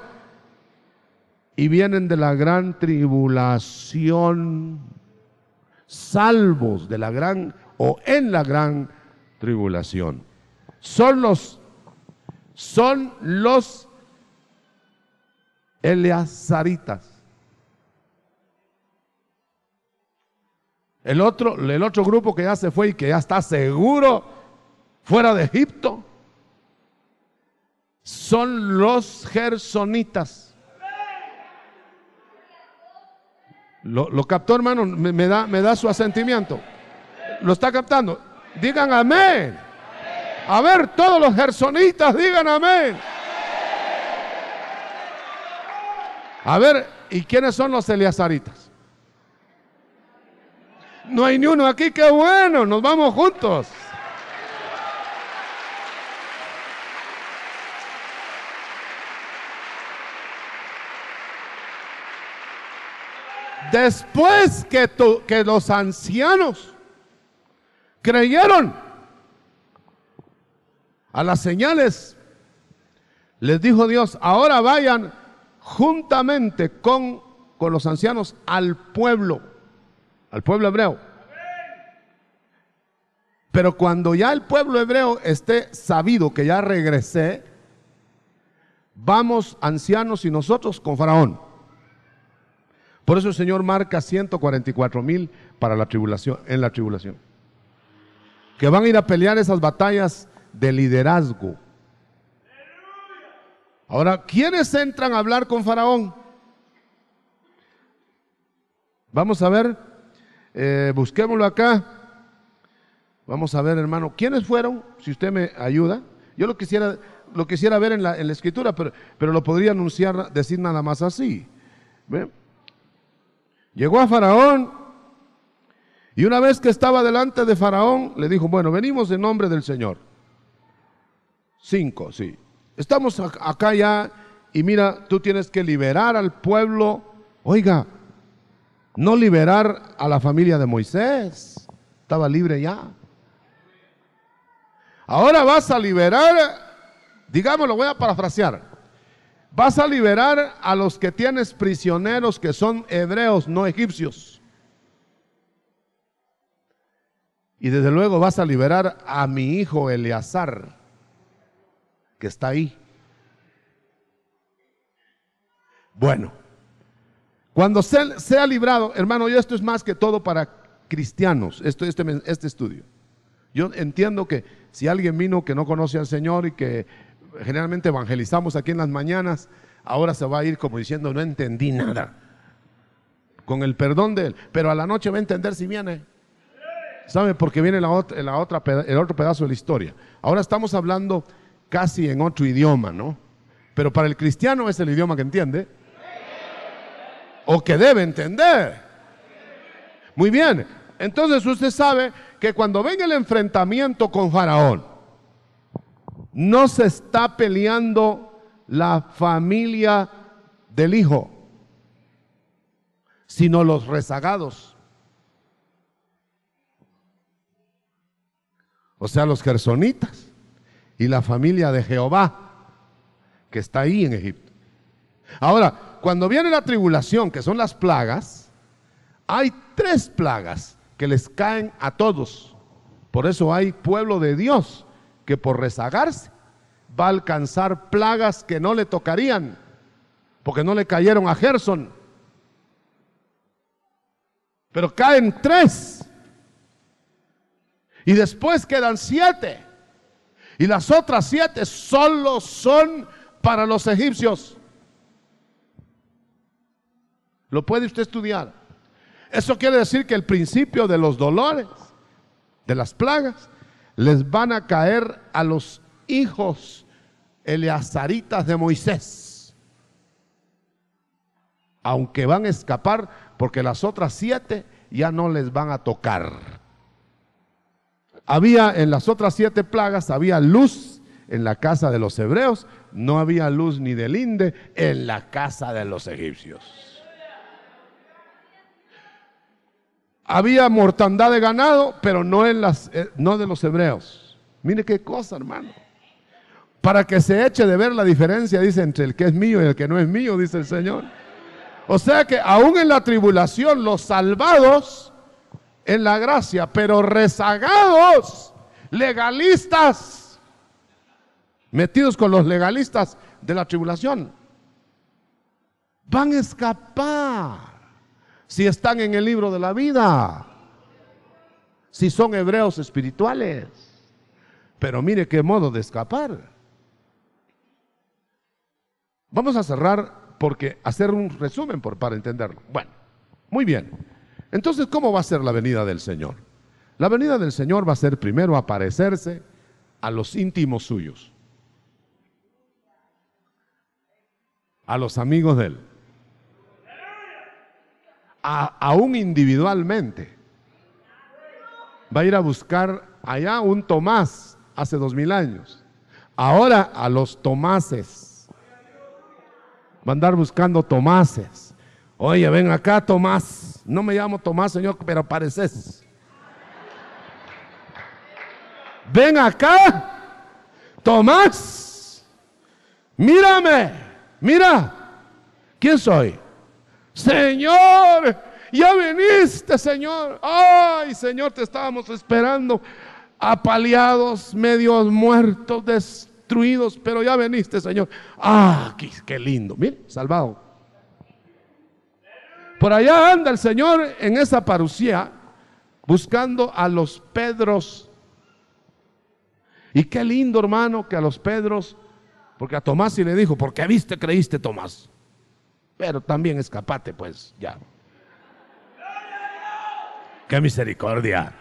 Y vienen de la gran tribulación, salvos de la gran o en la gran tribulación. Son los son los Eleazaritas. El otro, el otro grupo que ya se fue y que ya está seguro fuera de Egipto son los gersonitas. Lo, captó, hermano, me, da, me da su asentimiento. ¿Lo está captando? Digan amén. A ver, todos los gersonitas digan amén. A ver, ¿y quiénes son los eliasaritas? No hay ni uno aquí, qué bueno, nos vamos juntos. Después que, que los ancianos creyeron a las señales, les dijo Dios, ahora vayan juntamente con, con los ancianos al pueblo, al pueblo hebreo. Pero cuando ya el pueblo hebreo esté sabido que ya regresé, vamos ancianos y nosotros con Faraón. Por eso el Señor marca 144 mil para la tribulación, en la tribulación. Que van a ir a pelear esas batallas de liderazgo. Ahora, ¿quiénes entran a hablar con Faraón? Vamos a ver, eh, busquémoslo acá. Vamos a ver, hermano, ¿quiénes fueron? Si usted me ayuda. Yo lo quisiera, lo quisiera ver en la, en la escritura, pero, pero, lo podría anunciar, decir nada más así. Llegó a Faraón y una vez que estaba delante de Faraón, le dijo, bueno, venimos en nombre del Señor. Cinco, sí. Estamos acá ya y mira, tú tienes que liberar al pueblo. Oiga, no liberar a la familia de Moisés. Estaba libre ya. Ahora vas a liberar, digamos, lo voy a parafrasear. Vas a liberar a los que tienes prisioneros que son hebreos, no egipcios. Y desde luego vas a liberar a mi hijo Eleazar, que está ahí. Bueno, cuando sea, librado, hermano, yo esto es más que todo para cristianos, esto, este, este estudio. Yo entiendo que si alguien vino que no conoce al Señor y que generalmente evangelizamos aquí en las mañanas, ahora se va a ir como diciendo, no entendí nada. Con el perdón de él. Pero a la noche va a entender si viene. ¿Sabe? Porque viene la otra, el otro pedazo de la historia. Ahora estamos hablando casi en otro idioma, ¿no? Pero para el cristiano es el idioma que entiende. O que debe entender. Muy bien. Entonces usted sabe que cuando venga el enfrentamiento con Faraón, no se está peleando la familia del hijo, sino los rezagados. O sea, los gersonitas y la familia de Jehová que está ahí en Egipto. Ahora, cuando viene la tribulación, que son las plagas, hay tres plagas que les caen a todos. Por eso hay pueblo de Dios que por rezagarse va a alcanzar plagas que no le tocarían, porque no le cayeron a Gerson. Pero caen tres. Y después quedan siete. Y las otras siete solo son para los egipcios. Lo puede usted estudiar. Eso quiere decir que el principio de los dolores, de las plagas, les van a caer a los hijos eleazaritas de Moisés. Aunque van a escapar porque las otras siete ya no les van a tocar. Había en las otras siete plagas, había luz en la casa de los hebreos, no había luz ni de linde en la casa de los egipcios. Había mortandad de ganado, pero no, en las, eh, no de los hebreos. Mire qué cosa, hermano. Para que se eche de ver la diferencia, dice, entre el que es mío y el que no es mío, dice el Señor. O sea que aún en la tribulación, los salvados en la gracia, pero rezagados, legalistas, metidos con los legalistas de la tribulación, van a escapar si están en el libro de la vida, si son hebreos espirituales. Pero mire qué modo de escapar. Vamos a cerrar porque hacer un resumen por, para entenderlo. Bueno, muy bien. Entonces, ¿cómo va a ser la venida del Señor? La venida del Señor va a ser primero aparecerse a los íntimos suyos, a los amigos de Él, a, aún individualmente. Va a ir a buscar allá un Tomás hace dos mil años. Ahora a los Tomases. Va a andar buscando Tomases. Oye, ven acá, Tomás. No me llamo Tomás, Señor, pero pareces. Ven acá, Tomás. Mírame, mira. ¿Quién soy? Señor, ya viniste, Señor. Ay, Señor, te estábamos esperando. Apaleados, medios muertos, destruidos, pero ya viniste, Señor. Ah, qué, qué lindo. Mire, salvado. Por allá anda el Señor en esa parucía buscando a los Pedros. Y qué lindo, hermano, que a los Pedros, porque a Tomás sí le dijo, porque viste, creíste, Tomás. Pero también escapate, pues, ya. Qué misericordia.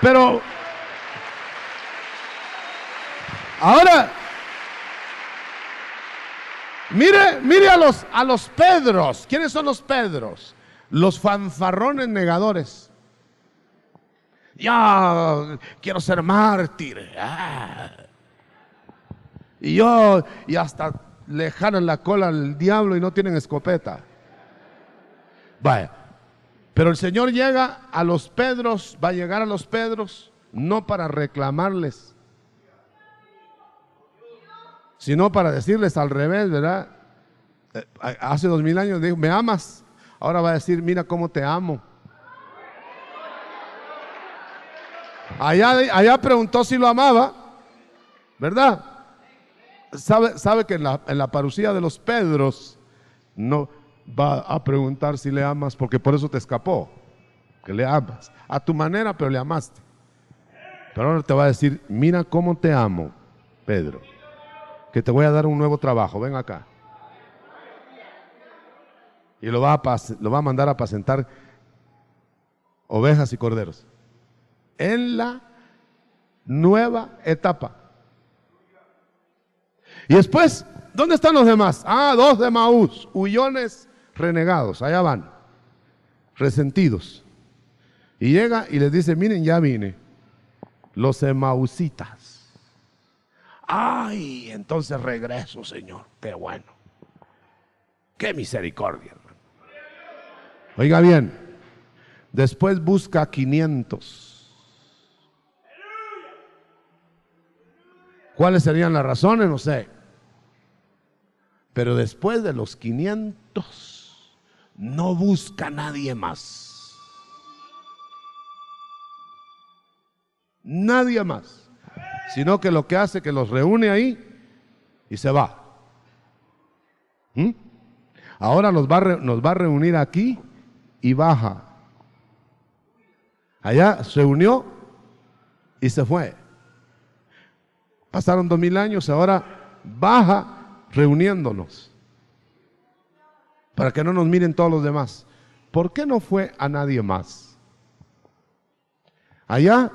Pero ahora Mire, mire a los, a los Pedros. ¿Quiénes son los Pedros? Los fanfarrones negadores. Ya quiero ser mártir. Ah. Y yo, y hasta le la cola al diablo y no tienen escopeta. Vaya. Pero el Señor llega a los Pedros, va a llegar a los Pedros, no para reclamarles, sino para decirles al revés, ¿verdad? Eh, hace dos mil años dijo, ¿me amas? Ahora va a decir, mira cómo te amo. Allá, allá preguntó si lo amaba, ¿verdad? Sabe, sabe que en la, en la parucía de los Pedros no va a preguntar si le amas, porque por eso te escapó, que le amas. A tu manera, pero le amaste. Pero ahora te va a decir, mira cómo te amo, Pedro que te voy a dar un nuevo trabajo, ven acá. Y lo va a, lo va a mandar a apacentar ovejas y corderos. En la nueva etapa. Y después, ¿dónde están los demás? Ah, dos de Maús, huyones renegados, allá van, resentidos. Y llega y les dice, miren, ya vine, los emausitas. Ay, entonces regreso, Señor. Qué bueno. Qué misericordia, hermano. Oiga bien, después busca 500. ¿Cuáles serían las razones? No sé. Pero después de los 500, no busca nadie más. Nadie más sino que lo que hace que los reúne ahí y se va. ¿Mm? Ahora nos va, nos va a reunir aquí y baja. Allá se unió y se fue. Pasaron dos mil años, ahora baja reuniéndonos. Para que no nos miren todos los demás. ¿Por qué no fue a nadie más? Allá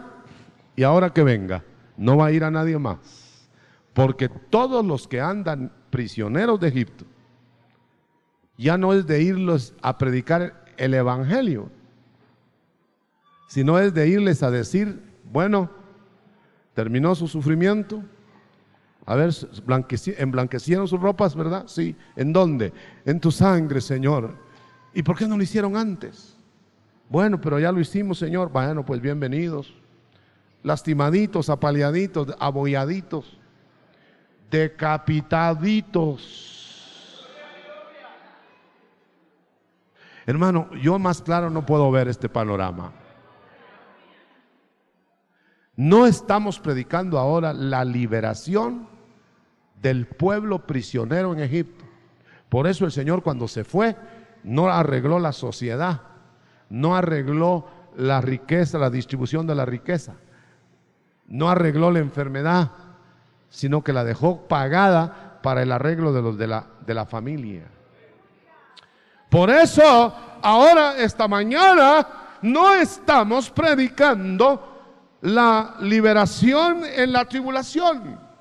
y ahora que venga, no va a ir a nadie más. Porque todos los que andan prisioneros de Egipto, ya no es de irlos a predicar el Evangelio, sino es de irles a decir, bueno, terminó su sufrimiento, a ver, emblanquecieron sus ropas, ¿verdad? Sí. ¿En dónde? En tu sangre, Señor. ¿Y por qué no lo hicieron antes? Bueno, pero ya lo hicimos, Señor. Bueno, pues bienvenidos. Lastimaditos, apaleaditos, abolladitos, decapitaditos. Hermano, yo más claro no puedo ver este panorama. No estamos predicando ahora la liberación del pueblo prisionero en Egipto. Por eso el Señor cuando se fue no arregló la sociedad, no arregló la riqueza, la distribución de la riqueza, no arregló la enfermedad, sino que la dejó pagada para el arreglo de los de la, de la familia. Por eso, ahora, esta mañana, no estamos predicando la liberación en la tribulación.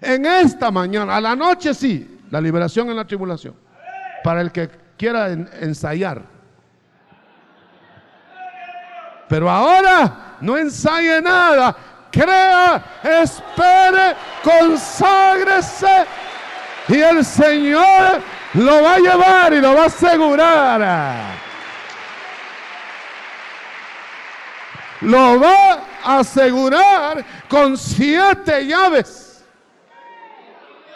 En esta mañana, a la noche sí, la liberación en la tribulación. Para el que quiera ensayar. Pero ahora no ensaye nada. Crea, espere, conságrese. Y el Señor lo va a llevar y lo va a asegurar. Lo va a asegurar con siete llaves.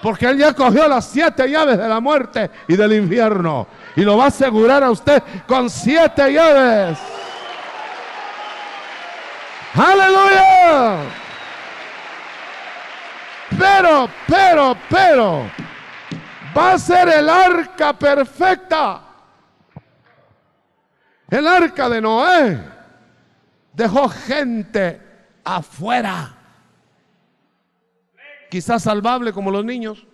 Porque Él ya cogió las siete llaves de la muerte y del infierno. Y lo va a asegurar a usted con siete llaves. Aleluya. Pero, pero, pero, va a ser el arca perfecta. El arca de Noé dejó gente afuera quizás salvable como los niños.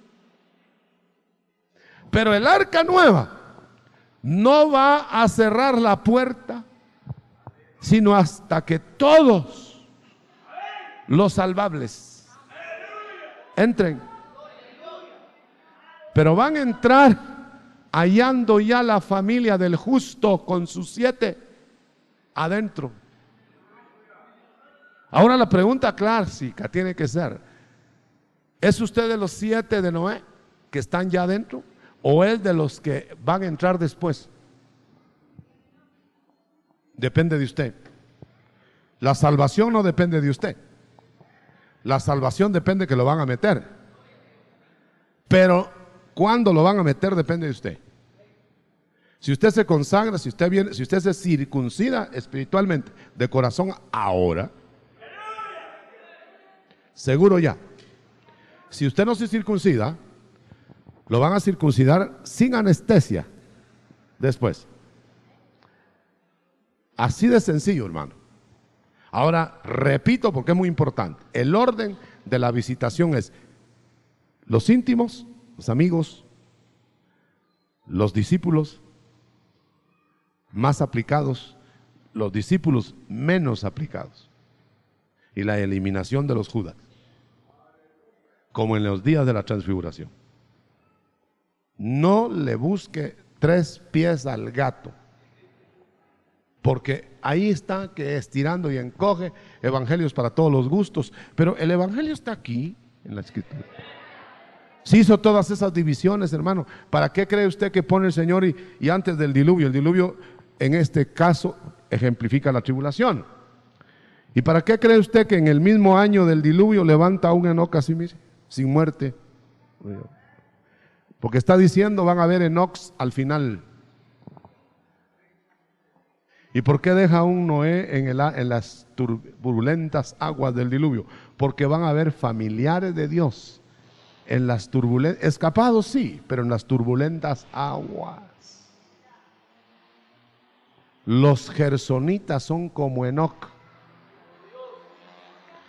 Pero el arca nueva no va a cerrar la puerta, sino hasta que todos los salvables entren. Pero van a entrar hallando ya la familia del justo con sus siete adentro. Ahora la pregunta clásica tiene que ser, ¿Es usted de los siete de Noé que están ya adentro? ¿O es de los que van a entrar después? Depende de usted. La salvación no depende de usted. La salvación depende que lo van a meter. Pero cuando lo van a meter depende de usted. Si usted se consagra, si usted viene, si usted se circuncida espiritualmente de corazón ahora, seguro ya si usted no se circuncida, lo van a circuncidar sin anestesia después. Así de sencillo, hermano. Ahora, repito porque es muy importante. El orden de la visitación es los íntimos, los amigos, los discípulos más aplicados, los discípulos menos aplicados y la eliminación de los judas como en los días de la transfiguración. No le busque tres pies al gato, porque ahí está que estirando y encoge evangelios para todos los gustos, pero el evangelio está aquí en la escritura. Se hizo todas esas divisiones, hermano. ¿Para qué cree usted que pone el Señor y, antes del diluvio? El diluvio en este caso ejemplifica la tribulación. ¿Y para qué cree usted que en el mismo año del diluvio levanta a un Enoch así mismo? Sin muerte. Porque está diciendo, van a ver Enox al final. ¿Y por qué deja un Noé en, el, en las turbulentas aguas del diluvio? Porque van a ver familiares de Dios en las turbulentas, escapados sí, pero en las turbulentas aguas. Los gersonitas son como Enoch.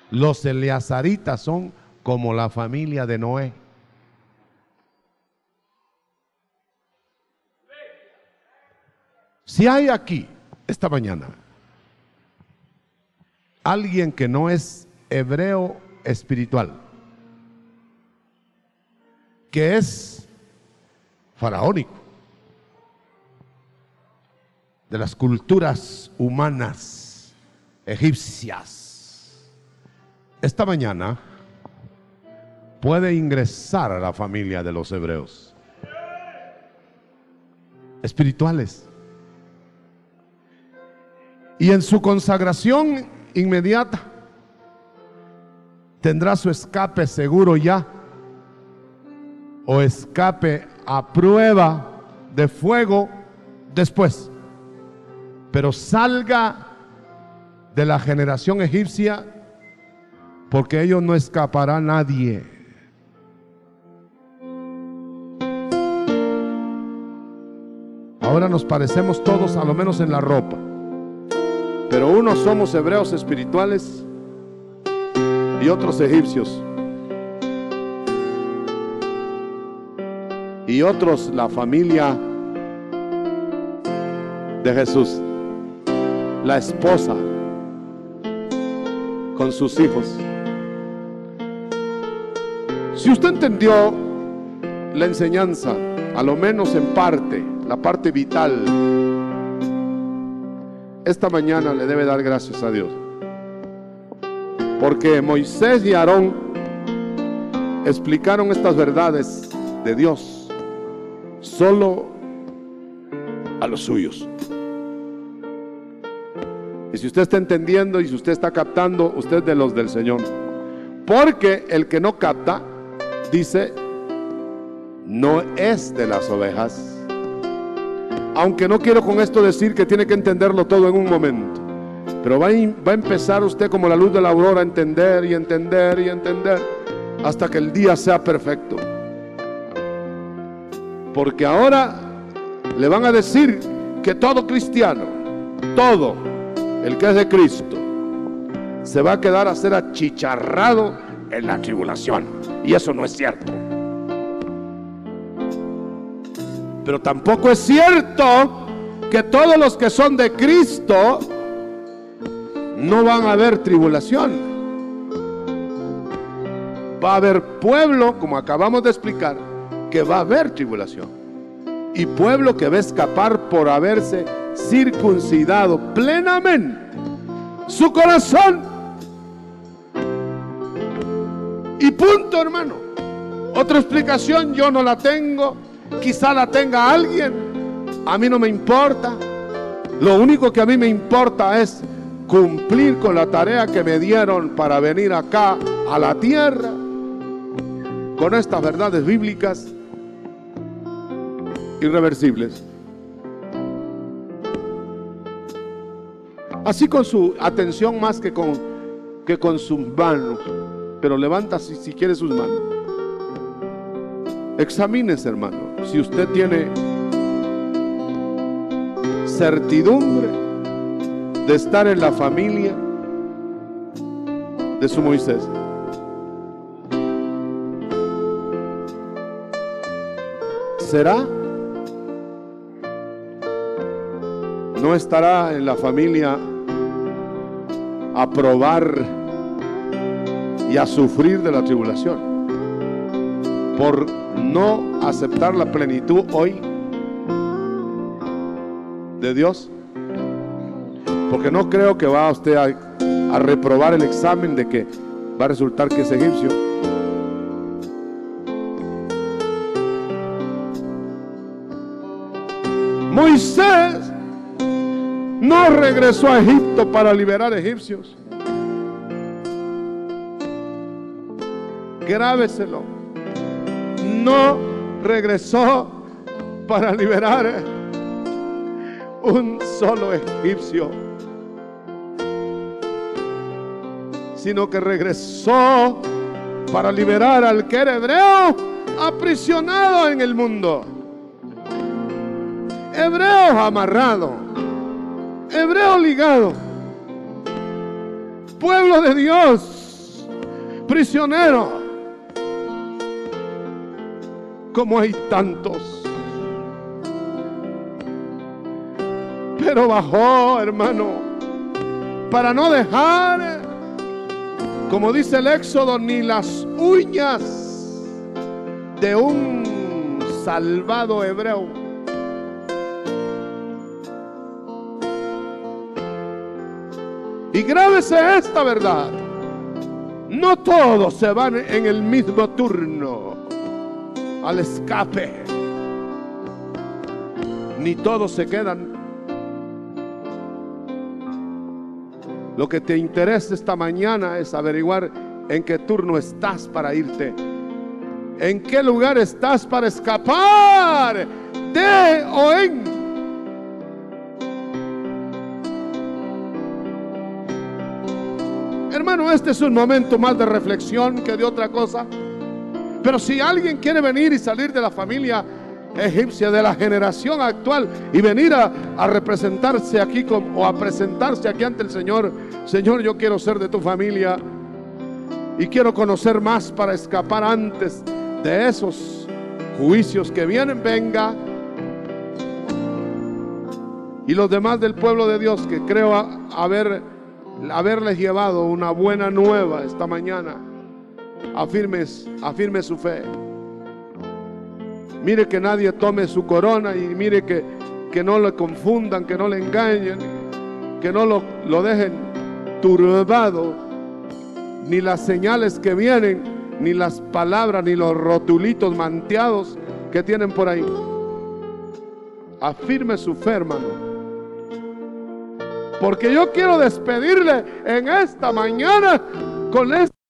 Los eleazaritas son como la familia de Noé. Si hay aquí, esta mañana, alguien que no es hebreo espiritual, que es faraónico, de las culturas humanas egipcias, esta mañana puede ingresar a la familia de los hebreos espirituales. Y en su consagración inmediata tendrá su escape seguro ya o escape a prueba de fuego después. Pero salga de la generación egipcia porque ellos no escapará nadie. Ahora nos parecemos todos, a lo menos en la ropa. Pero unos somos hebreos espirituales y otros egipcios. Y otros la familia de Jesús, la esposa con sus hijos. Si usted entendió la enseñanza, a lo menos en parte, la parte vital, esta mañana le debe dar gracias a Dios. Porque Moisés y Aarón explicaron estas verdades de Dios solo a los suyos. Y si usted está entendiendo y si usted está captando, usted es de los del Señor. Porque el que no capta, dice, no es de las ovejas. Aunque no quiero con esto decir que tiene que entenderlo todo en un momento. Pero va a, empezar usted como la luz de la aurora a entender y entender y entender hasta que el día sea perfecto. Porque ahora le van a decir que todo cristiano, todo el que es de Cristo, se va a quedar a ser achicharrado en la tribulación. Y eso no es cierto. Pero tampoco es cierto que todos los que son de Cristo no van a haber tribulación. Va a haber pueblo, como acabamos de explicar, que va a haber tribulación. Y pueblo que va a escapar por haberse circuncidado plenamente su corazón. Y punto, hermano. Otra explicación yo no la tengo. Quizá la tenga alguien. A mí no me importa. Lo único que a mí me importa es cumplir con la tarea que me dieron para venir acá a la tierra con estas verdades bíblicas irreversibles. Así con su atención más que con, que con sus manos. Pero levanta si, si quiere sus manos. Examínese, hermano, si usted tiene certidumbre de estar en la familia de su Moisés. ¿Será? ¿No estará en la familia a probar y a sufrir de la tribulación por no aceptar la plenitud hoy de Dios. Porque no creo que va usted a, reprobar el examen de que va a resultar que es egipcio. Moisés no regresó a Egipto para liberar egipcios. Grábeselo. No regresó para liberar un solo egipcio, sino que regresó para liberar al que era hebreo aprisionado en el mundo. Hebreo amarrado, hebreo ligado, pueblo de Dios prisionero. Como hay tantos. Pero bajó, hermano, para no dejar, como dice el Éxodo, ni las uñas de un salvado hebreo. Y grábese esta verdad. No todos se van en el mismo turno al escape. Ni todos se quedan. Lo que te interesa esta mañana es averiguar en qué turno estás para irte. ¿En qué lugar estás para escapar de o en Hermano, este es un momento más de reflexión que de otra cosa. Pero si alguien quiere venir y salir de la familia egipcia, de la generación actual, y venir a, representarse aquí o a presentarse aquí ante el Señor, Señor, yo quiero ser de tu familia y quiero conocer más para escapar antes de esos juicios que vienen, venga. Y los demás del pueblo de Dios que creo haber haberles llevado una buena nueva esta mañana, afirmes, afirme su fe. Mire que nadie tome su corona y mire que, que no le confundan, que no le engañen, que no lo, lo dejen turbado, ni las señales que vienen, ni las palabras, ni los rotulitos manteados que tienen por ahí. Afirme su fe, hermano. Porque yo quiero despedirle en esta mañana con esta